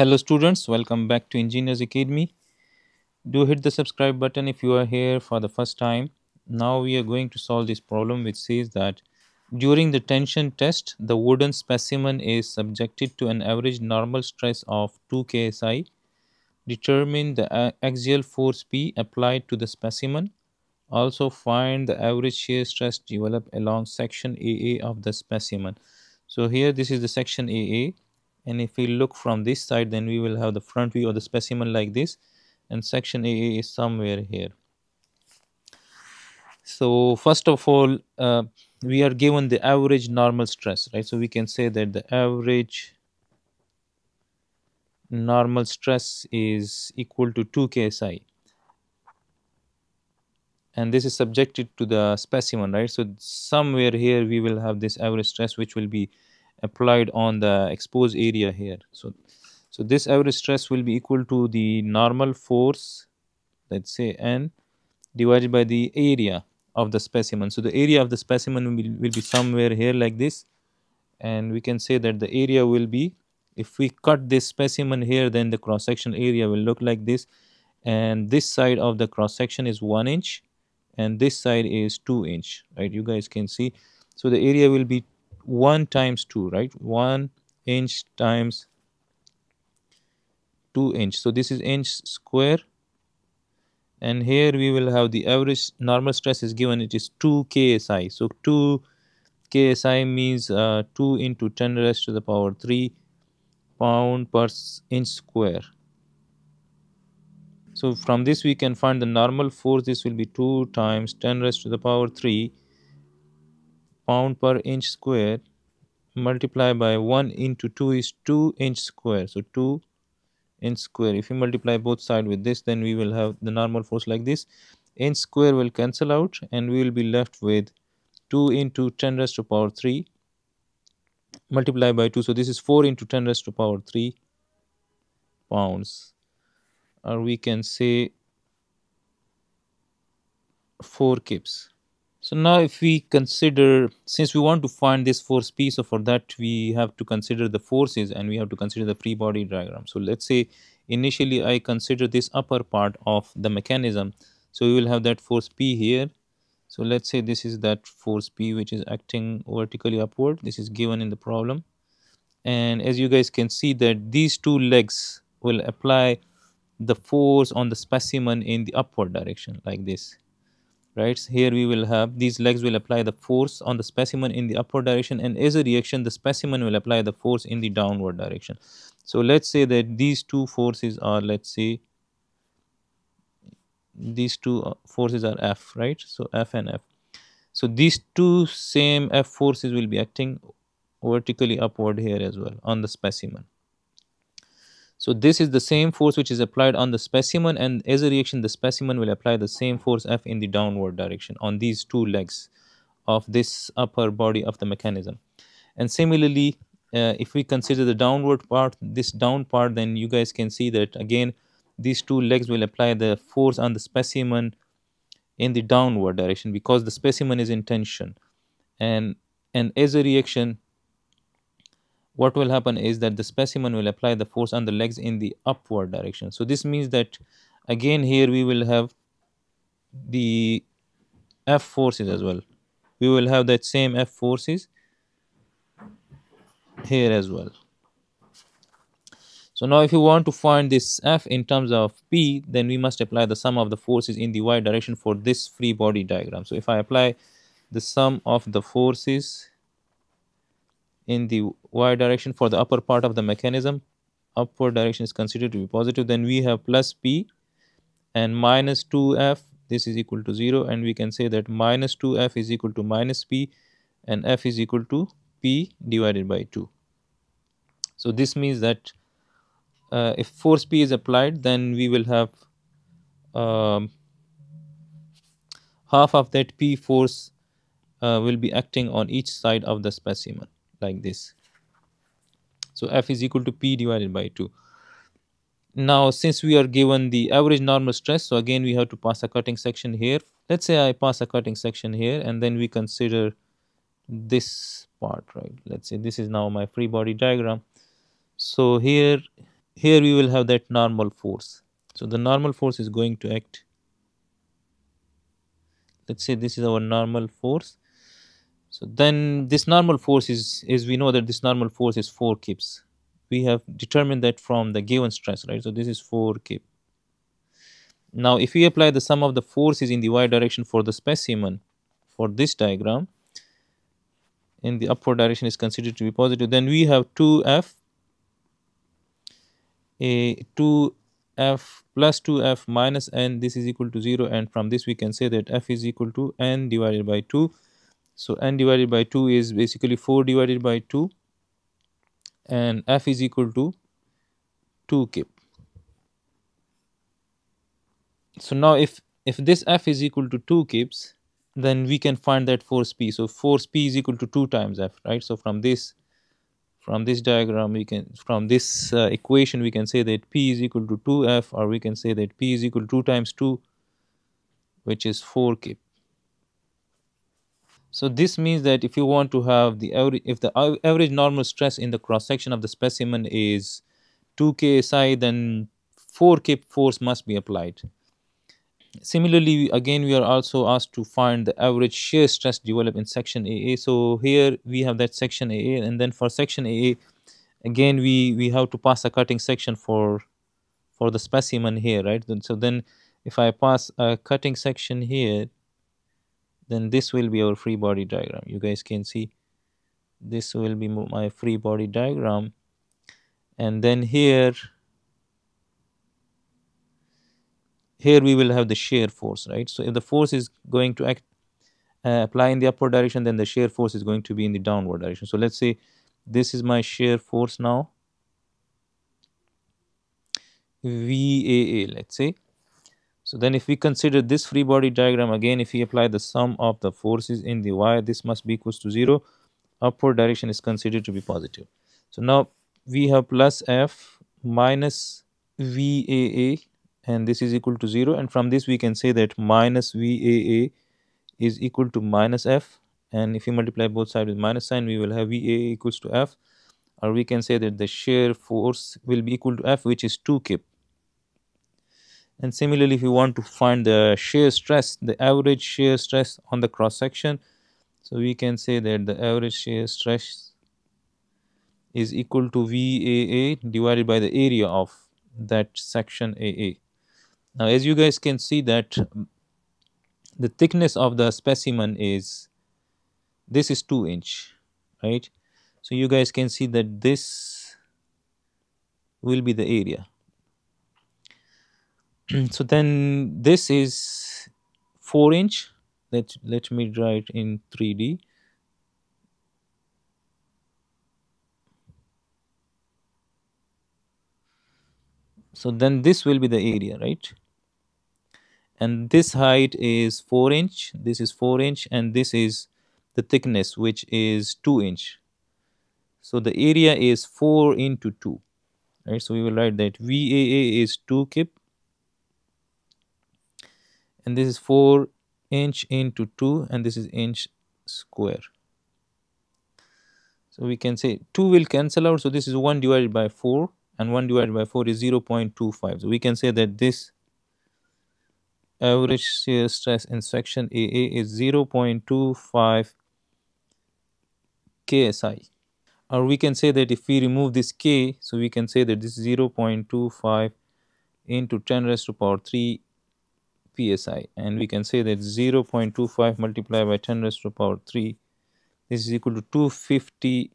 Hello students, welcome back to Engineers Academy. Do hit the subscribe button if you are here for the first time. Now we are going to solve this problem which says that during the tension test, the wooden specimen is subjected to an average normal stress of 2 ksi. Determine the axial force P applied to the specimen. Also find the average shear stress developed along section AA of the specimen. So here this is the section AA and if we look from this side then we will have the front view of the specimen like this. And section AA is somewhere here. So first of all uh, we are given the average normal stress right? So we can say that the average normal stress is equal to 2 ksi and this is subjected to the specimen right? So somewhere here we will have this average stress which will be applied on the exposed area here. So so this average stress will be equal to the normal force let's say n divided by the area of the specimen. So the area of the specimen will, will be somewhere here like this. And we can say that the area will be if we cut this specimen here then the cross section area will look like this. And this side of the cross section is 1 inch and this side is 2 inch right? You guys can see. So the area will be 1 times 2 right? 1 inch times 2 inch. So this is inch square. And here we will have the average normal stress is given. It is 2 ksi so 2 ksi means uh, 2 into 10 raised to the power 3 pound per inch square. So from this we can find the normal force. This will be 2 times 10 raised to the power 3 pound per inch square multiply by 1 into 2 is 2 inch square. So 2 inch square. If you multiply both side with this then we will have the normal force like this. Inch square will cancel out and we will be left with 2 into 10 raised to the power 3 multiply by 2 so this is 4 into 10 raised to the power 3 pounds. Or we can say 4 kips so now if we consider, since we want to find this force P, so for that we have to consider the forces and we have to consider the free body diagram. So let's say initially I consider this upper part of the mechanism. So we will have that force P here. So let's say this is that force P which is acting vertically upward. This is given in the problem. And as you guys can see that these two legs will apply the force on the specimen in the upward direction like this right? Here we will have these legs will apply the force on the specimen in the upward direction and as a reaction the specimen will apply the force in the downward direction. So let's say that these two forces are let's say these two uh, forces are f right? So f and f. So these two same f forces will be acting vertically upward here as well on the specimen so this is the same force which is applied on the specimen and as a reaction the specimen will apply the same force F in the downward direction on these two legs of this upper body of the mechanism. And similarly, uh, if we consider the downward part, this down part, then you guys can see that again these two legs will apply the force on the specimen in the downward direction because the specimen is in tension. And, and as a reaction, what will happen is that the specimen will apply the force on the legs in the upward direction. So this means that again here we will have the F forces as well. We will have that same F forces here as well. So now if you want to find this F in terms of P, then we must apply the sum of the forces in the y direction for this free body diagram. So if I apply the sum of the forces in the y direction for the upper part of the mechanism upward direction is considered to be positive then we have plus p and minus 2f this is equal to 0 and we can say that minus 2f is equal to minus p and f is equal to p divided by 2 so this means that uh, if force p is applied then we will have um, half of that p force uh, will be acting on each side of the specimen like this. So F is equal to P divided by 2. Now since we are given the average normal stress, so again we have to pass a cutting section here. Let's say I pass a cutting section here and then we consider this part, right? Let's say this is now my free body diagram. So here here we will have that normal force. So the normal force is going to act. Let's say this is our normal force. So then this normal force is, is we know that this normal force is 4 kips. We have determined that from the given stress, right? So this is 4 kip. Now if we apply the sum of the forces in the y direction for the specimen for this diagram, in the upward direction is considered to be positive, then we have 2f a 2f plus 2f minus n this is equal to 0 and from this we can say that f is equal to n divided by 2 so n divided by 2 is basically 4 divided by 2 and f is equal to 2 kip so now if if this f is equal to 2 kips then we can find that force p so force p is equal to 2 times f right? So from this from this diagram we can from this uh, equation we can say that p is equal to 2f or we can say that p is equal to 2 times 2 which is 4 kip so this means that if you want to have the average if the average normal stress in the cross section of the specimen is 2 ksi then 4k force must be applied Similarly, again, we are also asked to find the average shear stress developed in section AA. So here we have that section AA, and then for section AA, again we we have to pass a cutting section for for the specimen here, right? So then, if I pass a cutting section here, then this will be our free body diagram. You guys can see this will be my free body diagram, and then here here we will have the shear force, right? So if the force is going to act uh, apply in the upward direction, then the shear force is going to be in the downward direction. So let's say this is my shear force now, VAA, let's say. So then if we consider this free body diagram again, if we apply the sum of the forces in the y, this must be equals to 0. Upward direction is considered to be positive. So now we have plus F minus VAA and this is equal to 0 and from this we can say that minus VAA is equal to minus F and if you multiply both sides with minus sign we will have VAA equals to F or we can say that the shear force will be equal to F which is 2 kip and similarly if you want to find the shear stress the average shear stress on the cross section so we can say that the average shear stress is equal to VAA divided by the area of that section AA now as you guys can see that the thickness of the specimen is this is 2 inch right? So you guys can see that this will be the area so then this is 4 inch. Let let me draw it in 3d so then this will be the area right? And this height is 4 inch. This is 4 inch and this is the thickness which is 2 inch. So the area is 4 into 2 right? So we will write that VAA is 2 kip and this is 4 inch into 2 and this is inch square. So we can say 2 will cancel out. So this is 1 divided by 4 and 1 divided by 4 is 0 0.25 so we can say that this average shear stress in section AA is 0 0.25 KSI. Or we can say that if we remove this K, so we can say that this is 0 0.25 into 10 raised to power 3 psi and we can say that 0 0.25 multiplied by 10 raised to the power 3 this is equal to 250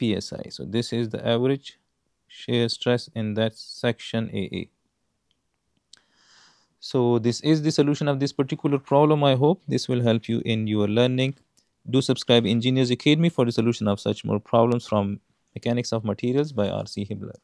psi so this is the average shear stress in that section AA so this is the solution of this particular problem. I hope this will help you in your learning. Do subscribe Engineers Academy for the solution of such more problems from Mechanics of Materials by R.C. Hibbeler.